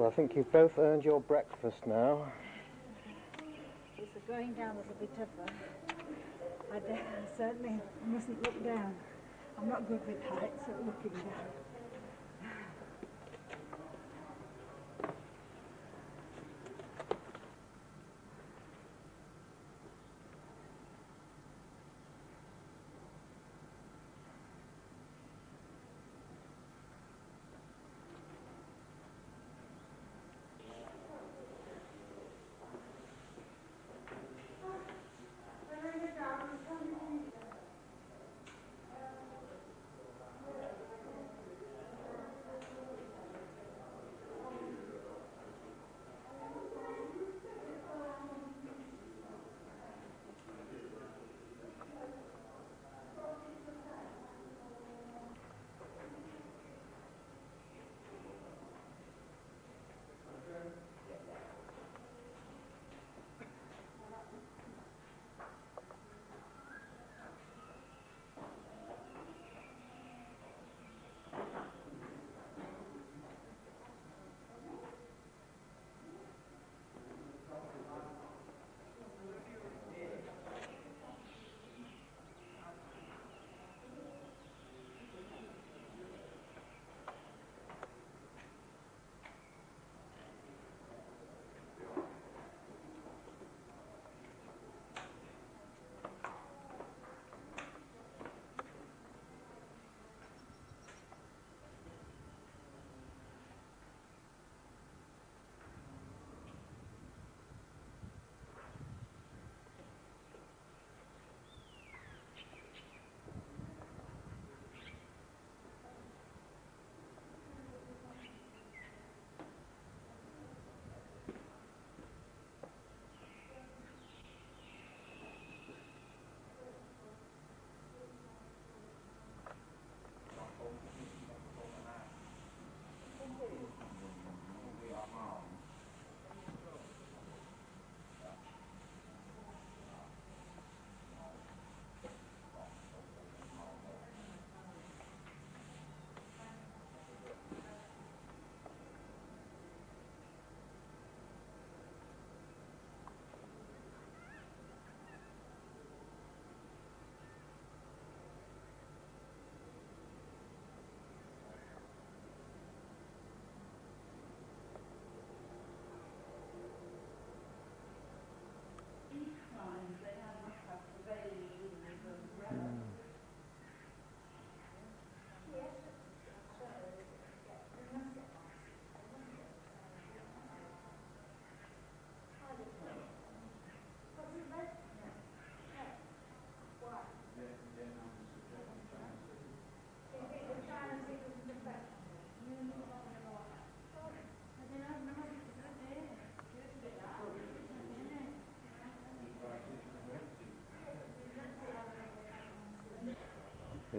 Well, I think you've both earned your breakfast now. It's the going down that's a bit tougher. I certainly mustn't look down. I'm not good with heights at looking down.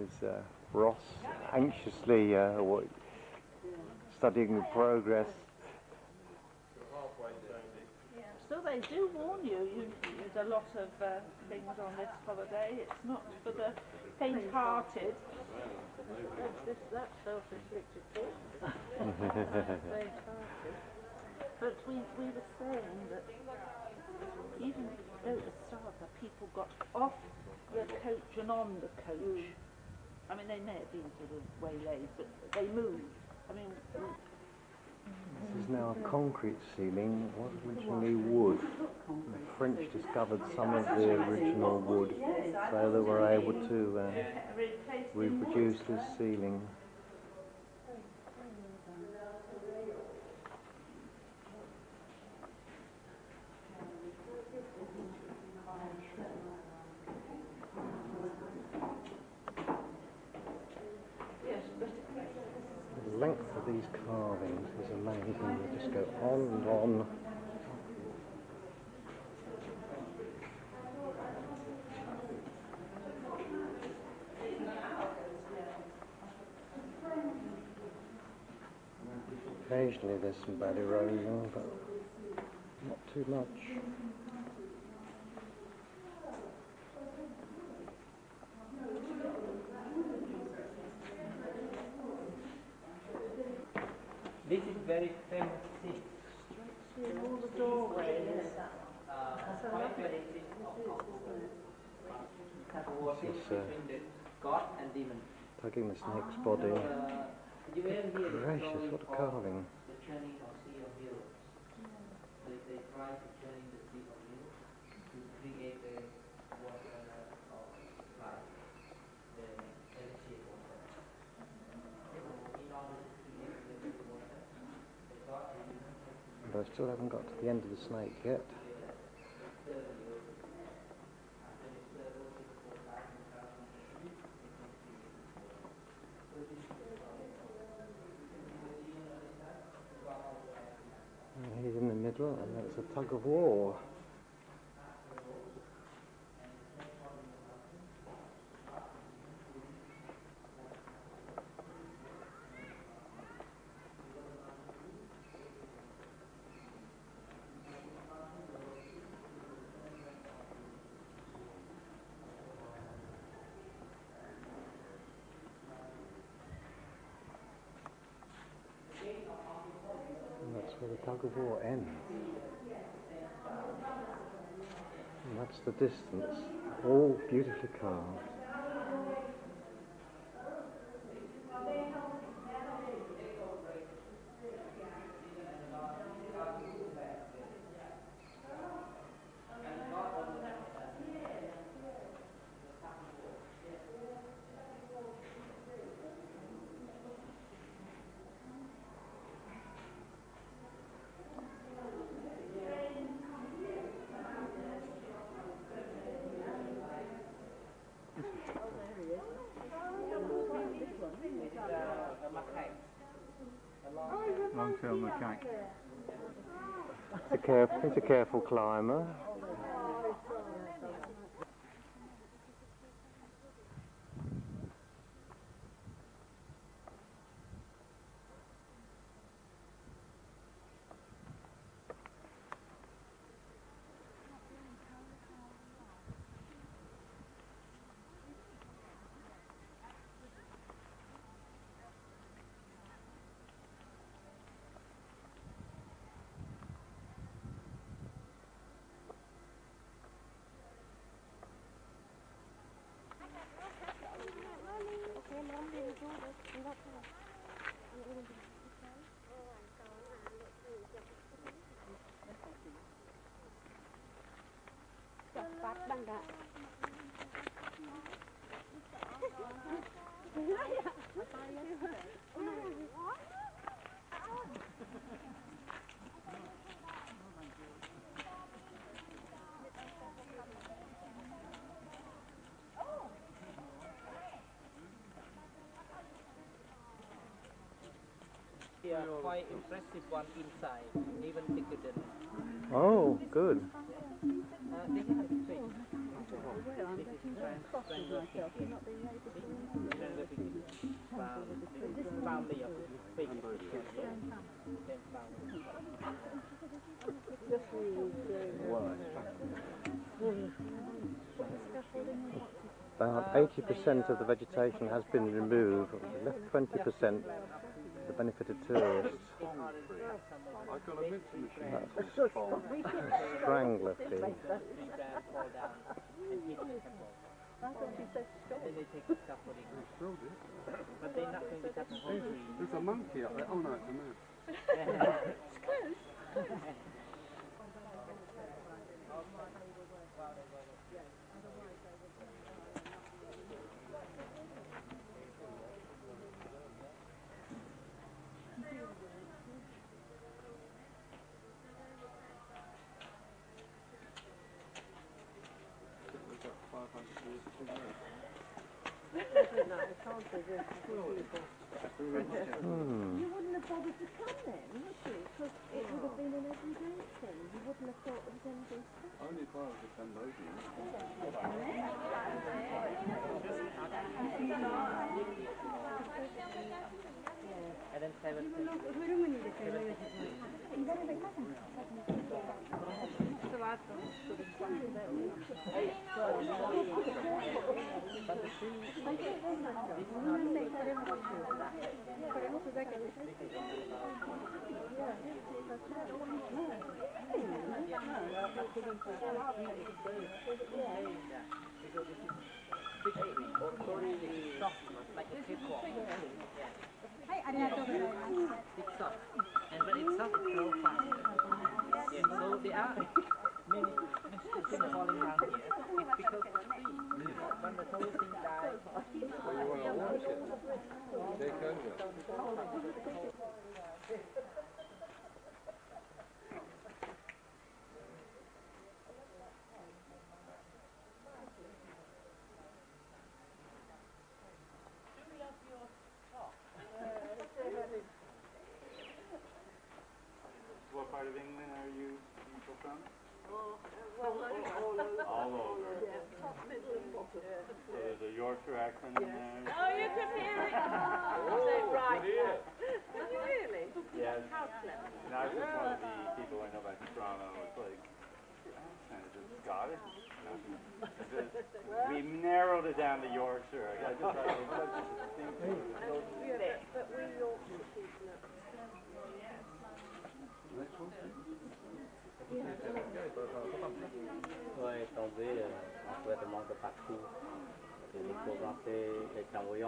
Is uh, Ross anxiously uh, studying the progress? So they do warn you, you there's a lot of uh, things on this holiday. It's not for the faint-hearted. That's, self-inflicted. But we, we were saying that even though the start the people got off the coach and on the coach, I mean, they may have been sort of waylaid, but they moved. I mean, This is now a concrete ceiling. It was originally wood. The French discovered some of the original wood, so they were able to uh, reproduce this ceiling. The length of these carvings is amazing. They just go on and on. Occasionally there's some bad erosion, but not too much. This is very famous thing. all the doorways. Uh, quite very simple. Have working This is, uh, between the God and demon. Tugging the snake's body. Gracious, what a carving. I still haven't got to the end of the snake yet. And And it's a tug of war. And that's where the tug of war ends. And that's the distance, all beautifully carved. He's a, caref- he's a careful climber. Yeah, quite impressive one inside, even bigger than. Oh, good. Uh, this is a trick. This is trans- triangular Triangular picking. Round, this is round layer of fake. Then round. About 80% of the vegetation has been removed, left 20% for benefit of tourists. I a mental machine. That's strangler fee. Grand fall down and hit the temple. Then they take the scaffolding. Thrilled it. But they're not going to cut the whole tree. There's a monkey up there. Oh no, it's a man. We've got 500 years to go. Hmm. You wouldn't have bothered to come then, would you? Because it would have been an everyday thing. You wouldn't have was anything special. Only if I was a Cambodian. And then seven. Hey, I never know. It's soft. And when it's soft, it grows fast. Yeah, so there are many you to. What part of England are you people from? All over. So there's a Yorkshire accent in there. Oh, you can hear it. right. really? Yes. How clever. And I was just one of the people I know back in Toronto. It's like, accent is it Scottish? No. It's we narrowed it down to Yorkshire. I just thought it was such a distinct. Ouais, tombé euh, en de parcours. Je l'ai commencé les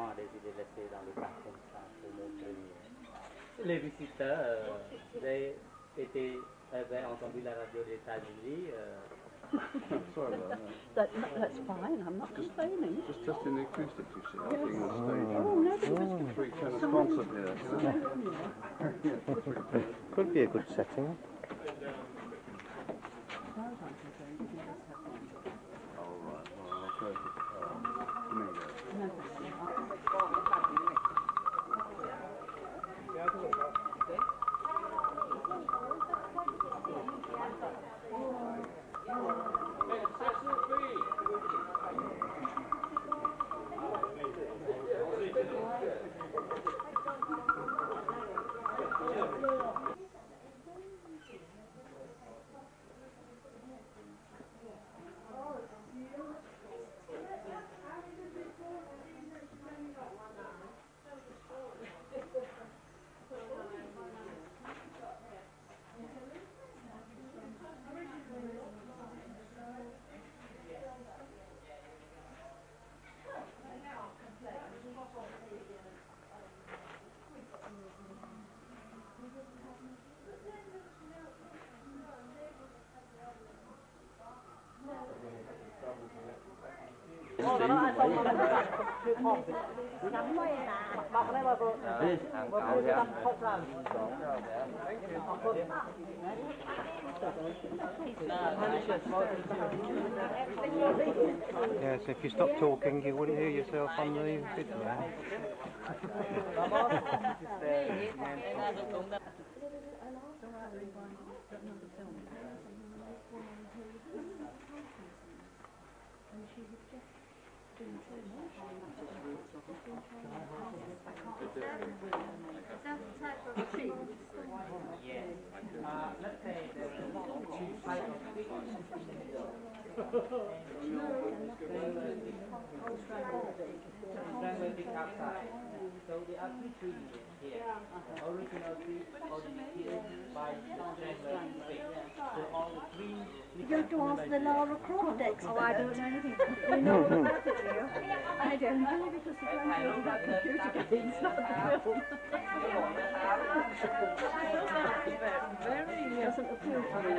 à les laisser dans le parc comme ça pour montrer. Euh, les visiteurs, euh, avaient eh ben, entendu la radio des États-Unis. You Could be a good setting. Oh, right. Well, I'll Yes, if you stop talking, you wouldn't hear yourself on the video. Uh, let's say there are two types of trees. Strangle tree outside. So there are trees here. Original tree all the three You're going to ask the Lara Croft expert. Oh, I don't know anything. You know all about it, do you? I don't know because the grandchildren about computer games, not the film. doesn't appeal to me.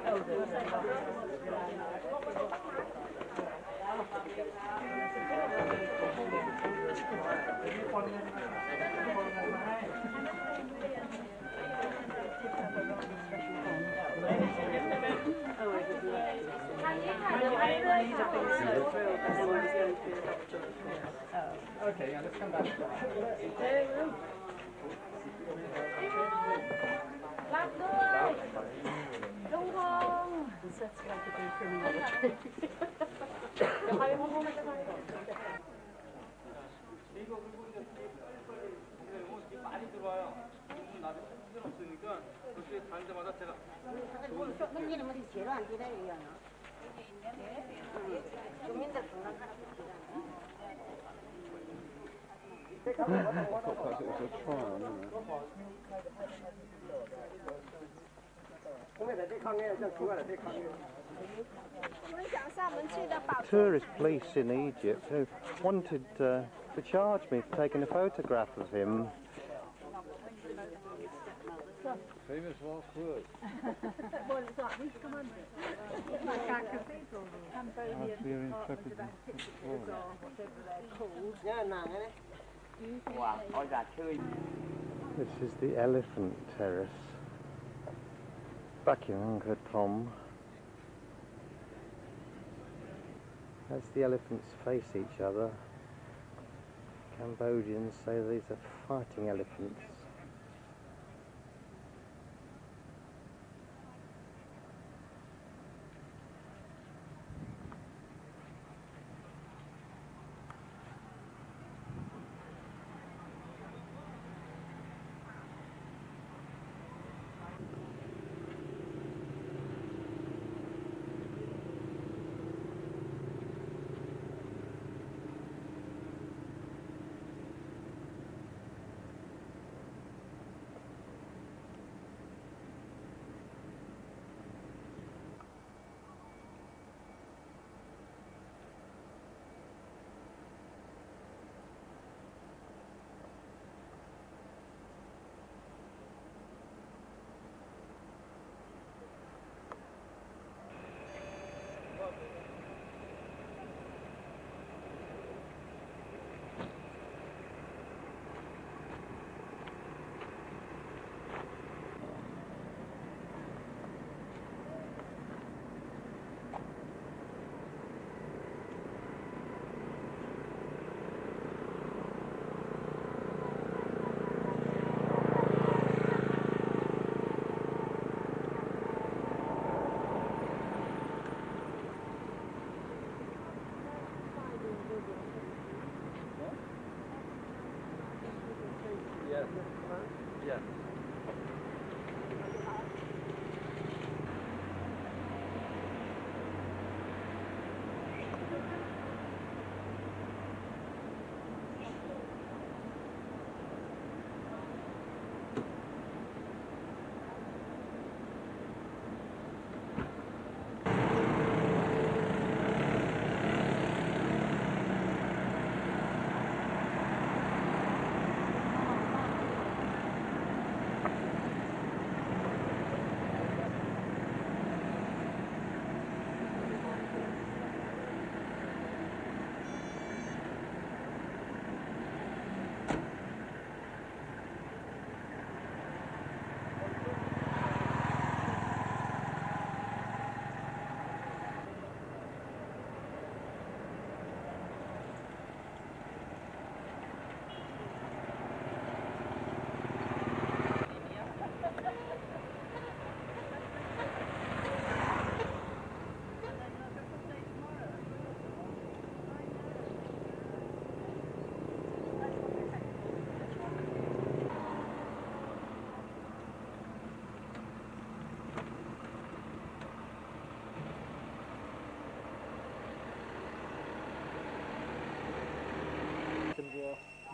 Oh, I know all sorts. I know Laura Croft was somebody that Okay, yeah, let's come back to that a Tourist police in Egypt who wanted uh, to charge me for taking a photograph of him. Famous last words. Well, it's like these commanders. It's like our cathedral. Cambodian Must be an art intrepid about pictures explorer. or whatever they're called. Wow, ôi dạ chơi This is the elephant terrace. Back in Angkor Thom. As the elephants face each other, Cambodians say these are fighting elephants.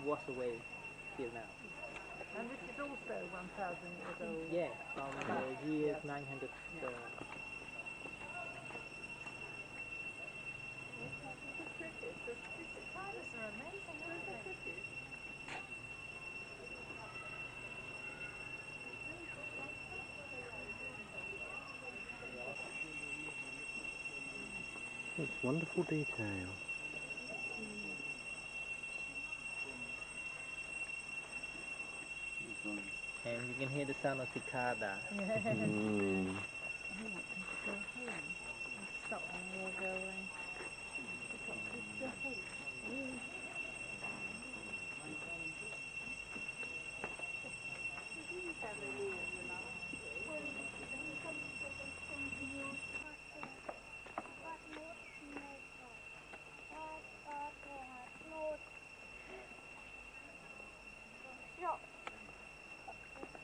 War was away till now. And this is also 1,000 years old. Yeah, from the year 900. Uh, It's wonderful detail. You can hear the sound of cicada. mm. Yeah.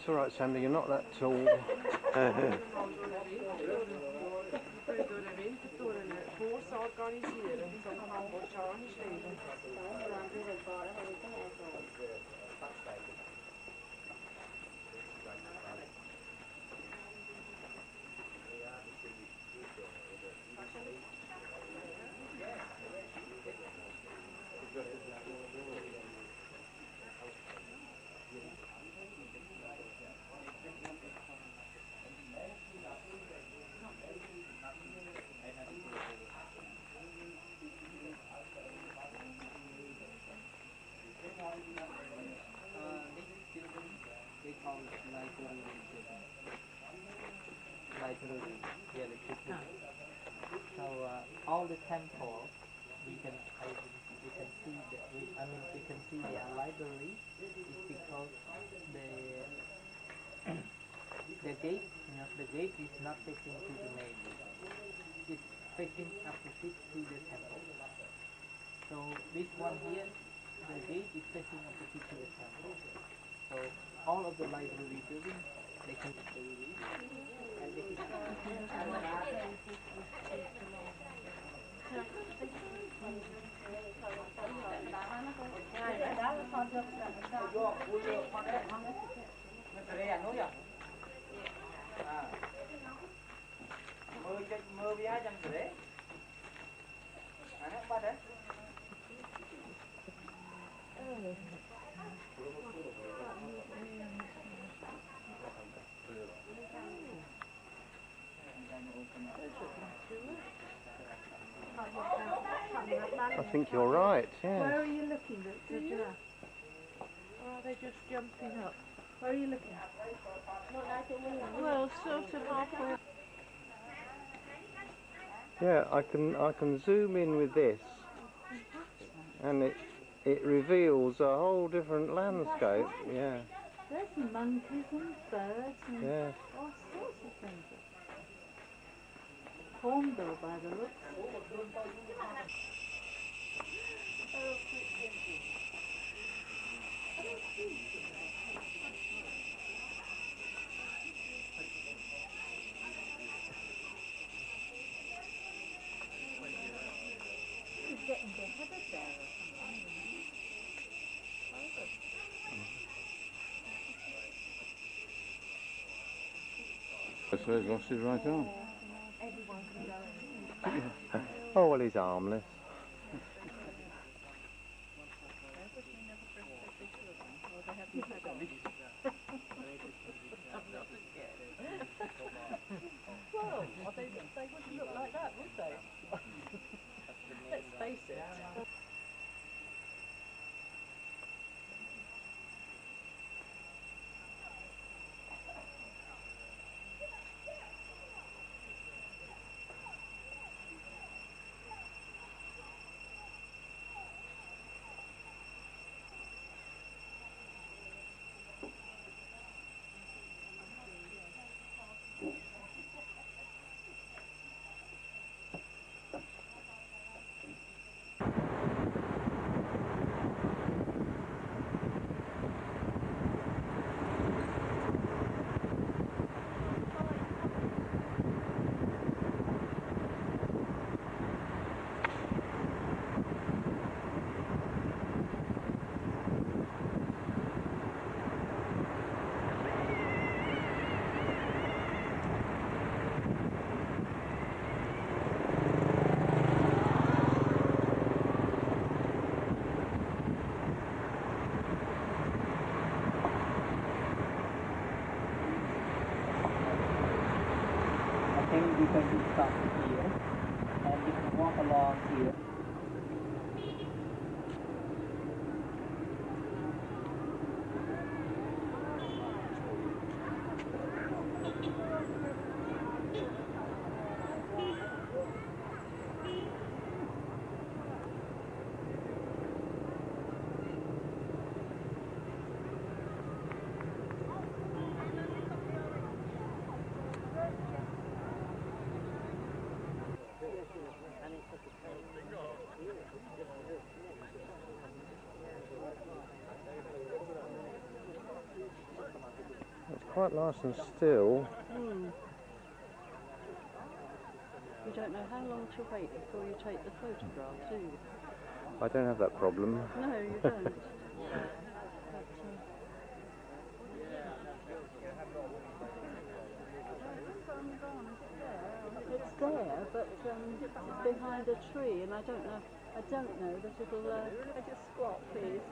it's. It's all right, Sandy. You're not that tall. Uh, these children, they call it the. So uh, all the temples, we can we can see that I mean we can see library is because the the gate, you know, the gate is not facing to the main. It's facing opposite to the temple. So this one here, the gate is facing opposite to the temple. So all of the library buildings, they can and this is I think you're right. yeah. Where are you looking at the giraffe? Oh, or are they just jumping up? Where are you looking? Well, sort of halfway. Yeah. I can I can zoom in with this, and it it reveals a whole different landscape. Yeah. There's monkeys and birds and Yeah. all sorts of things. Hornbill by the looks. He's getting beheaded there So he's lost his right arm. Everyone can go in. Oh well, he's armless. Well, I think they wouldn't look like that, would they? Let's face it. Quite nice and still. Hmm. You don't know how long to wait before you take the photograph, do you? I don't have that problem. No, you don't. but, uh, it's there, but um, it's behind a tree, and I don't know. I don't know that it'll. Uh, I just squat, please?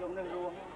Cũng.